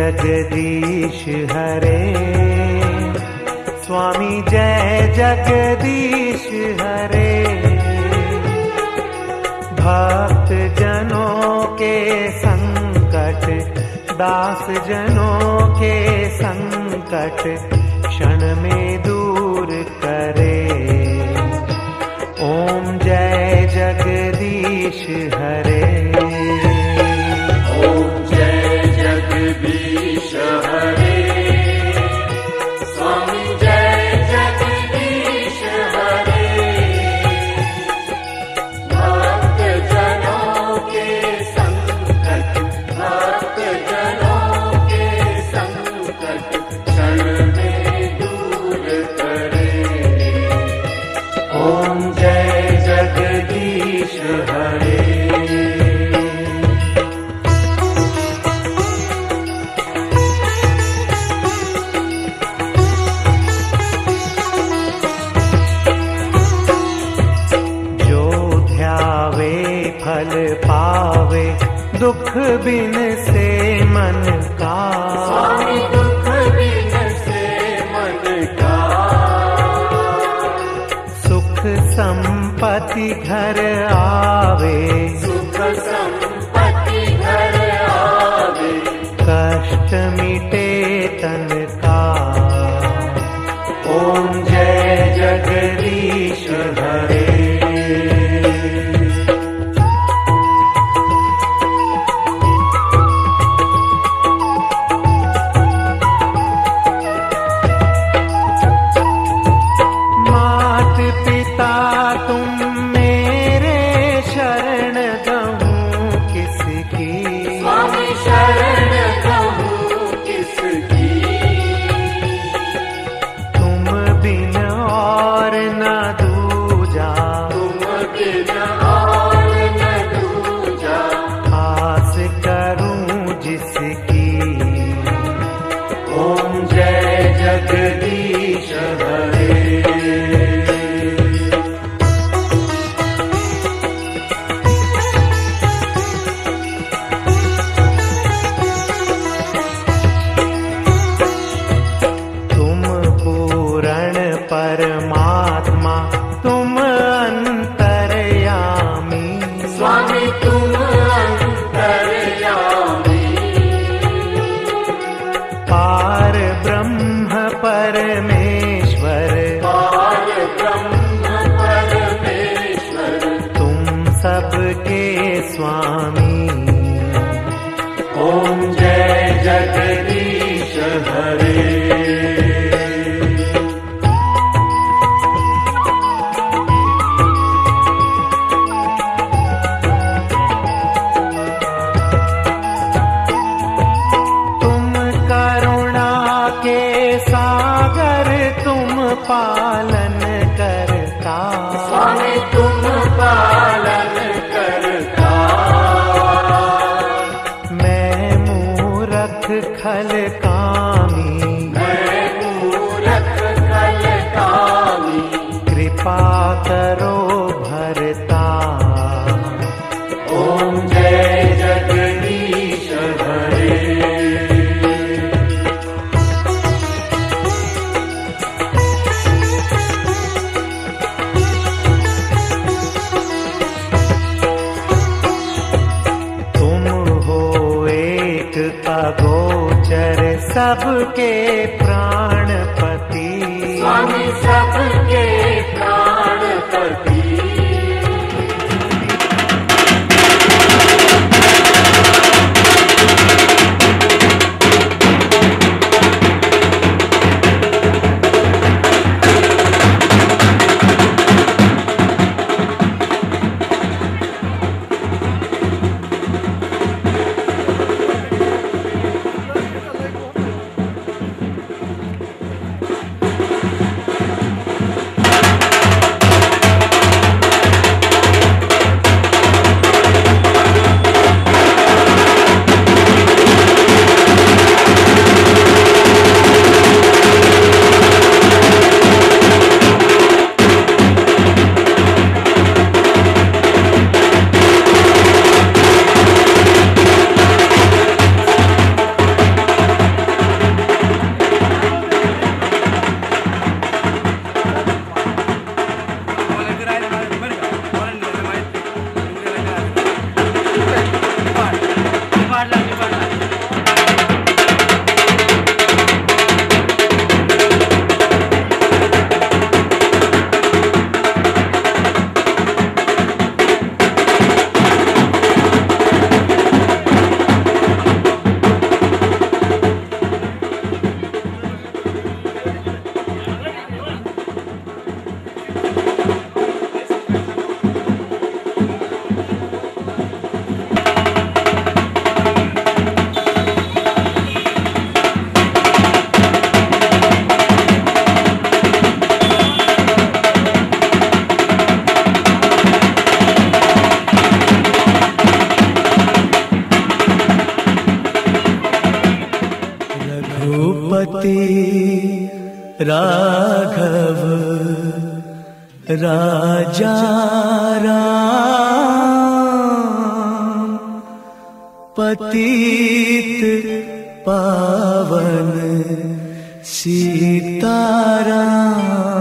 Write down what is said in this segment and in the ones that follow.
जगदीश हरे। स्वामी जय जगदीश हरे। भक्त जनों के संकट दास जनों के संकट क्षण में दूर करे। ओम जय जगदीश हरे। पति घर आवे। Sarana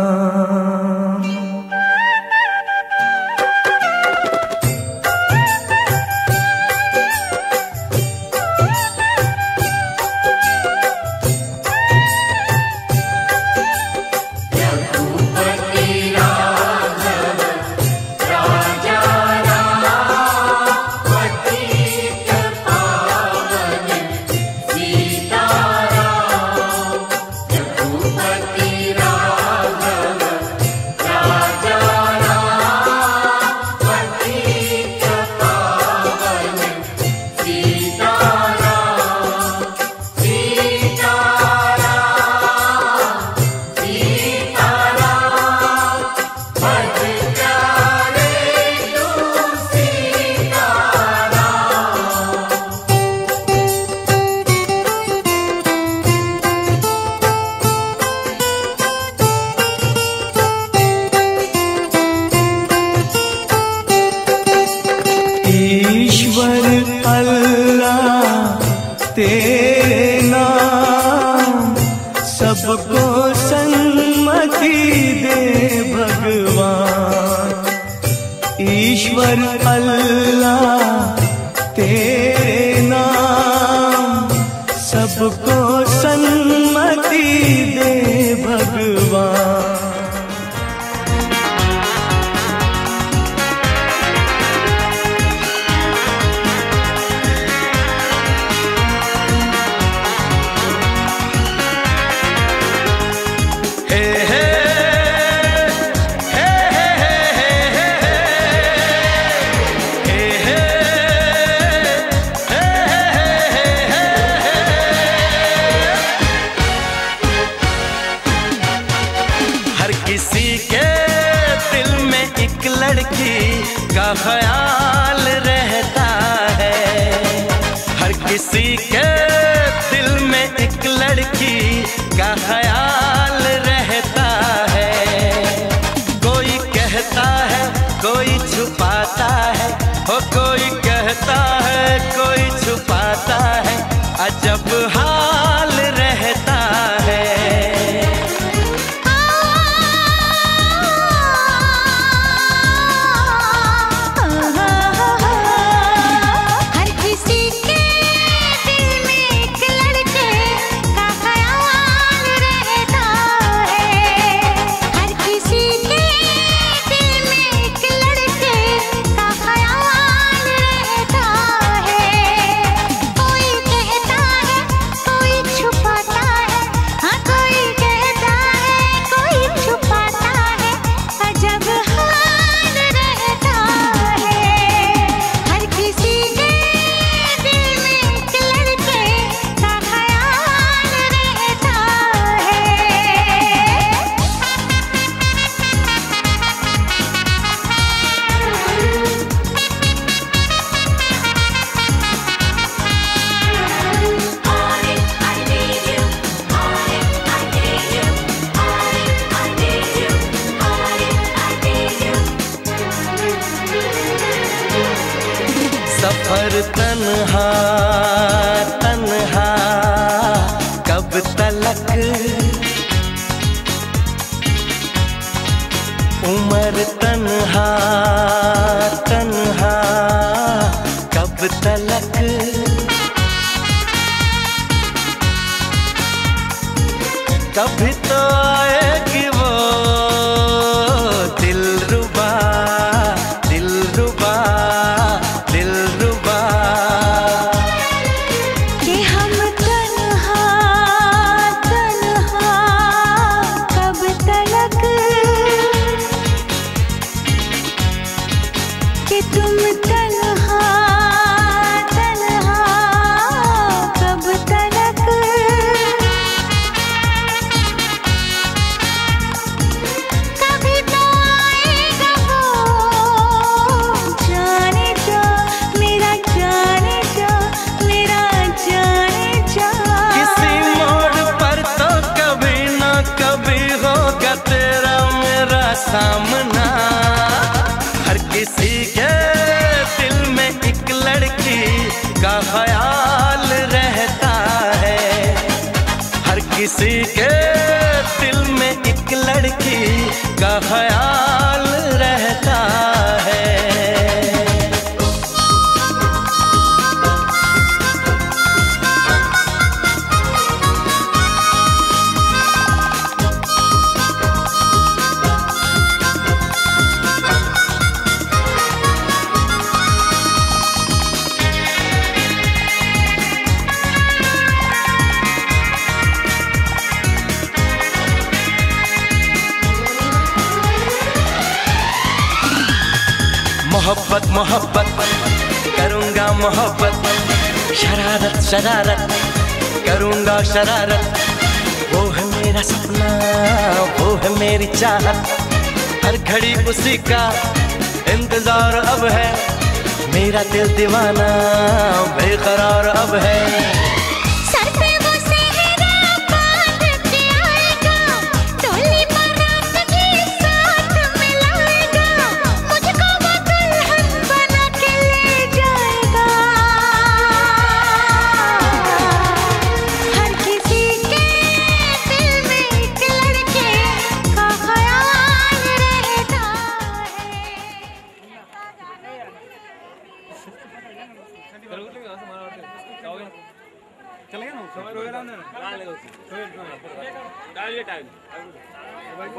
का ख्याल रहता है। हर किसी के दिल में एक लड़की का ख्याल शरारत शरारत, करूँगा शरारत। वो है मेरा सपना, वो है मेरी चाहत हर घड़ी उसी का इंतज़ार अब है। मेरा दिल दीवाना, बेकरार अब है।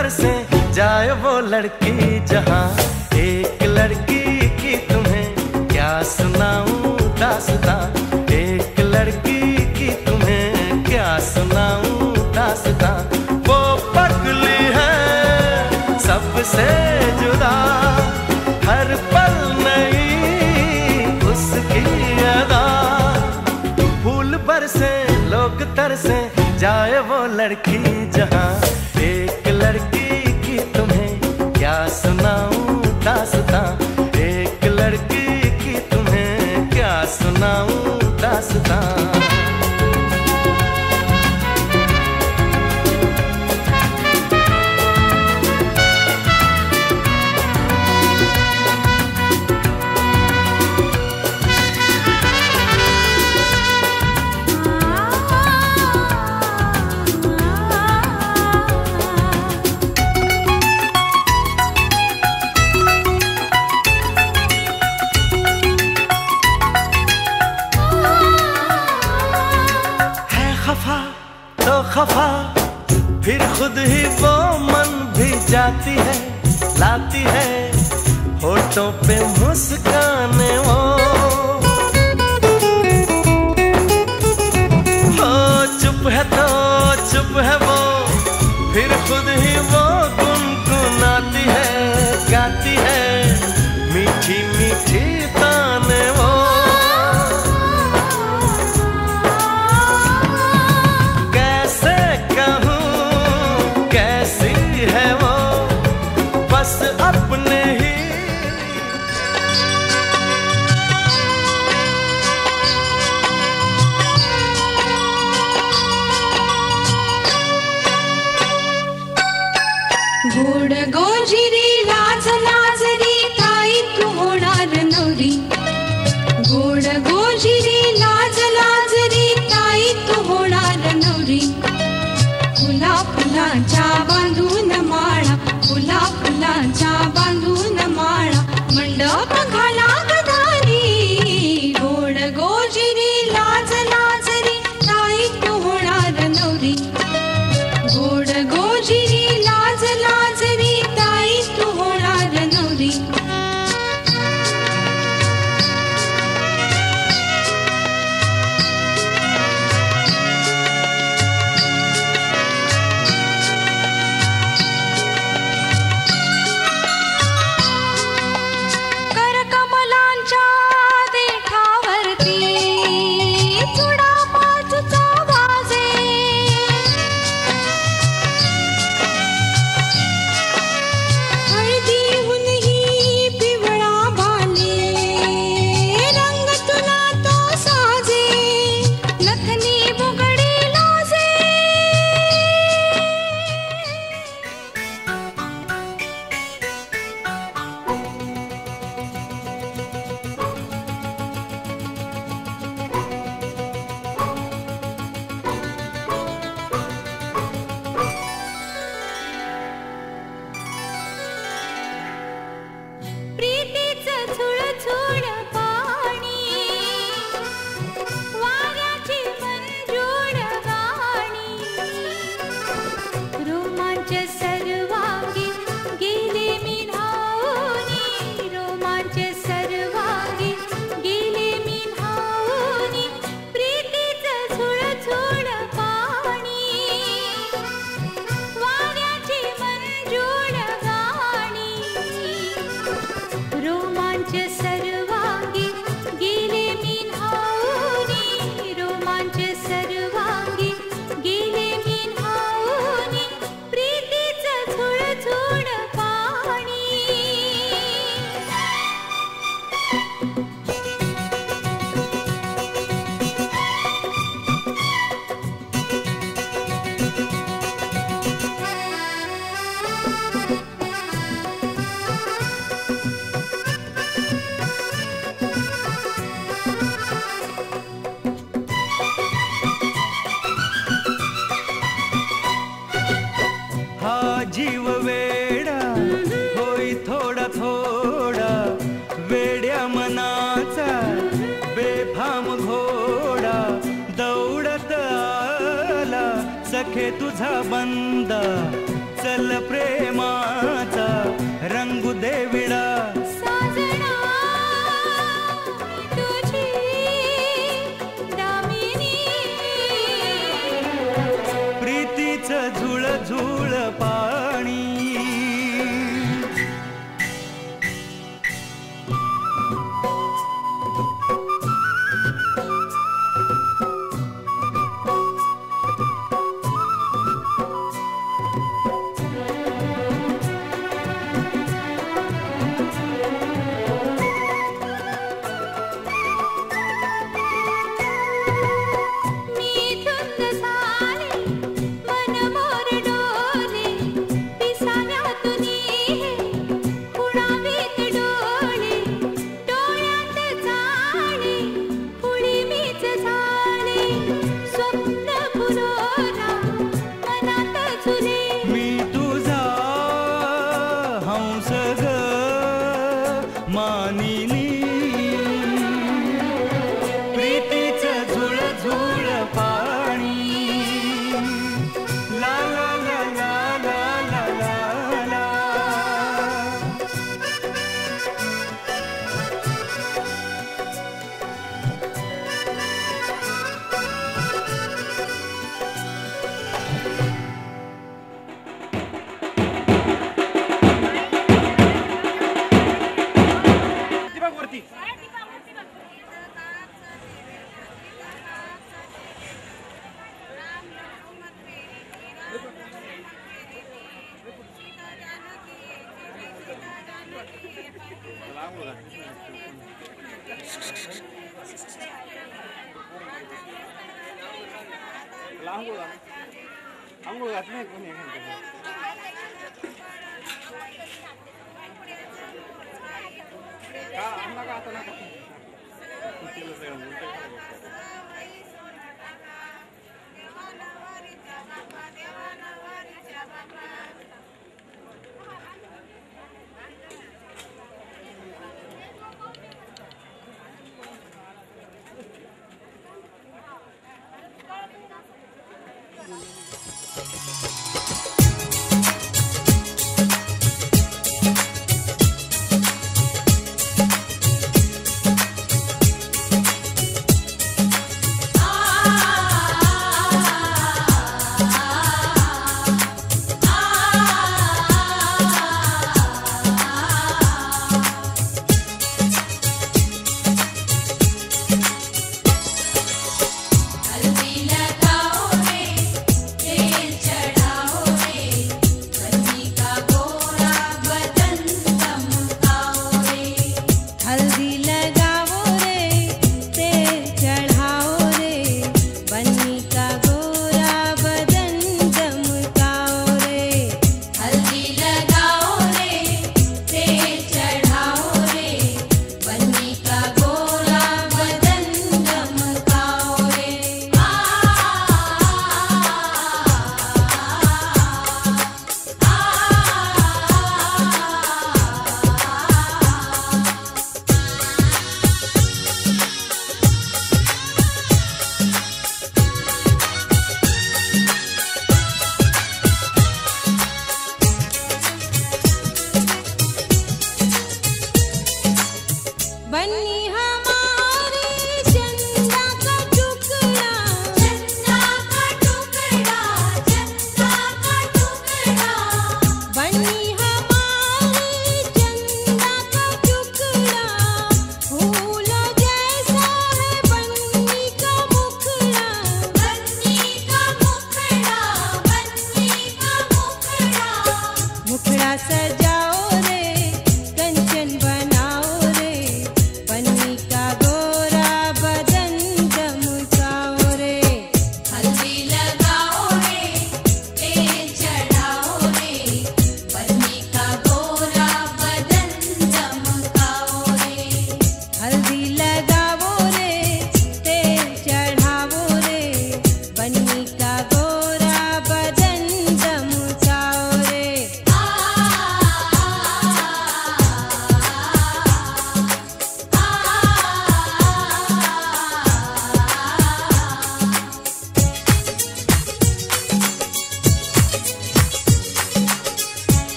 घर से जाए वो लड़की जहाँ। एक लड़की की तुम्हें क्या सुनाऊं दासता? एक लड़की की तुम्हें क्या सुनाऊं दासता? वो पगली है सबसे जुदा, हर पल नहीं उसकी अदा। फूल पर से, लोक लोग तरसे जाए वो लड़की जहाँ। घोडा दौडत आला सखे तुझा बंद चल प्रेमाचा रंगू दे विडा.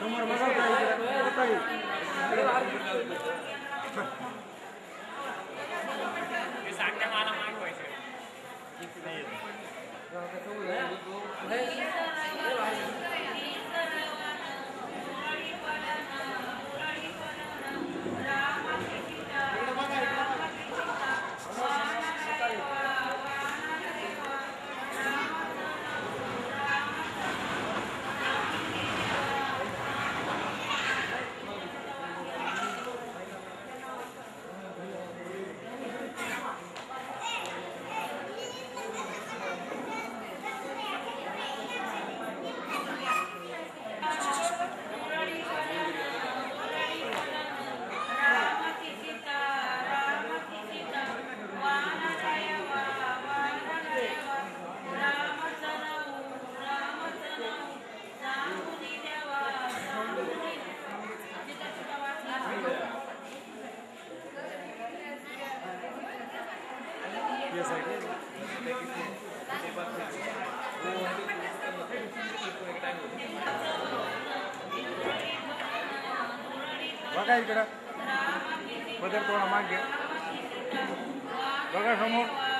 তোমার মশা কোথায় Thank you. Gagal.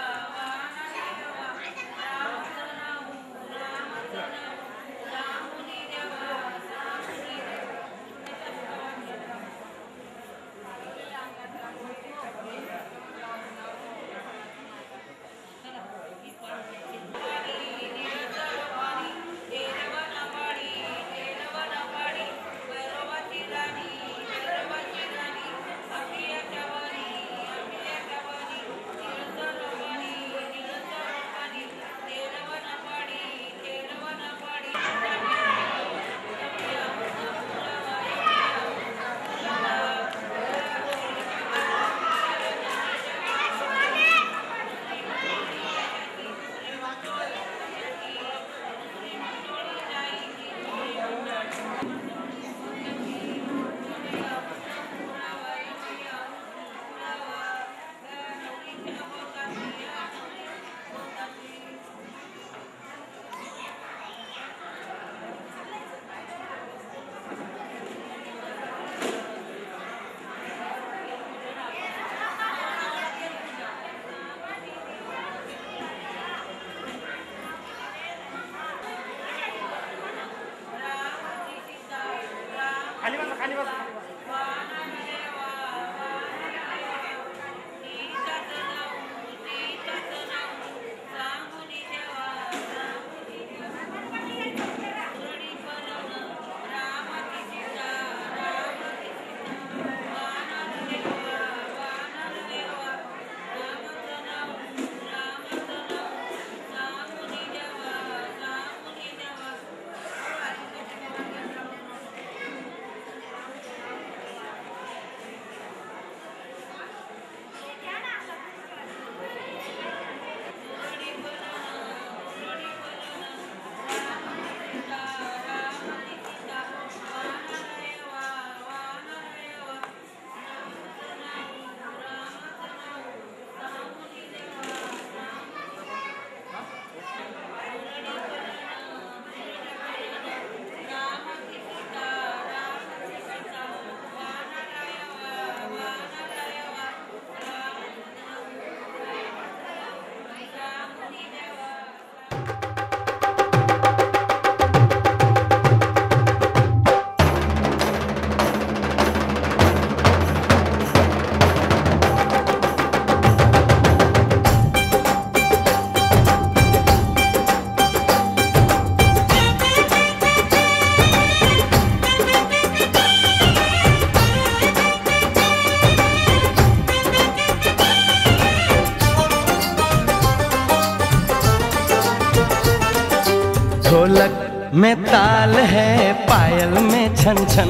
छन छन।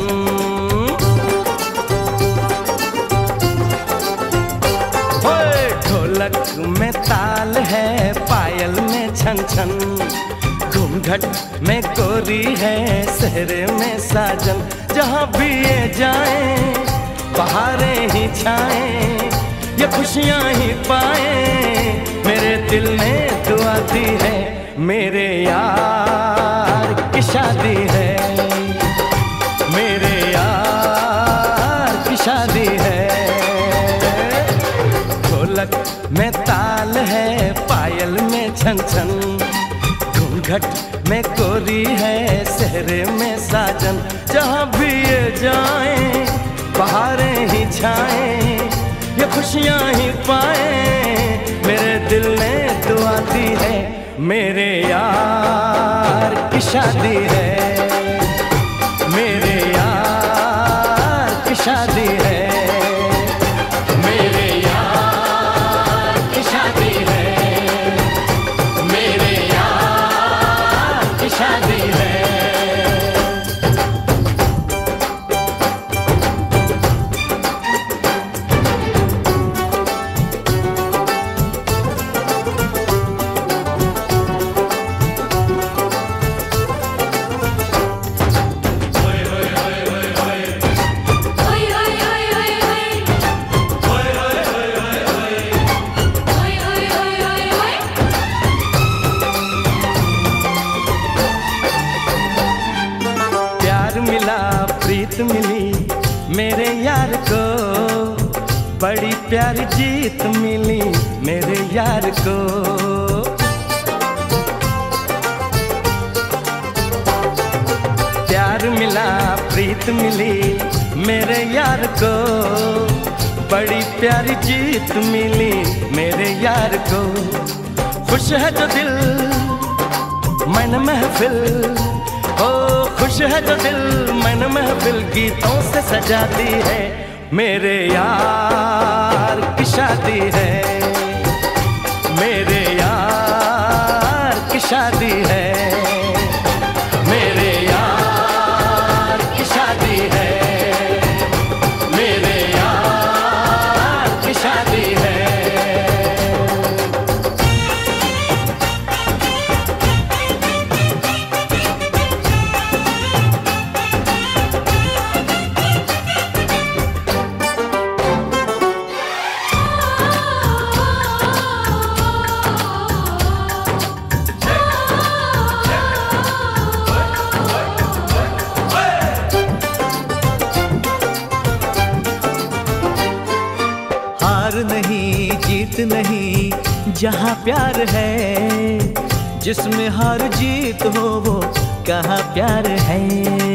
ढोलक में ताल है, पायल में छन छन। घूंघट में गोरी है, सहरे में साजन। जहाँ भी ये जाए, बहारें ही छाए, ये खुशियाँ ही पाए। मेरे दिल ने दुआ दी है, मेरे यार की शादी है। में ताल है, पायल में छन छन घूंघट में कोरी है, सहरे में साजन। जहाँ भी ये जाए बहारें ही छाए, ये खुशियाँ ही पाए। मेरे दिल ने दुआ दी है, मेरे यार की शादी है। मिला, प्रीत मिली मेरे यार को। बड़ी प्यारी जीत मिली मेरे यार को। प्यार मिला, प्रीत मिली मेरे यार को। बड़ी प्यारी जीत मिली मेरे यार को। खुश है जो दिल, मन महफिल खुश है जो दिल मन महफिल गीतों से सजाती है। मेरे यार की शादी है। मेरे यार की शादी है। जहाँ प्यार है जिसमें हर जीत हो वो कहाँ प्यार है?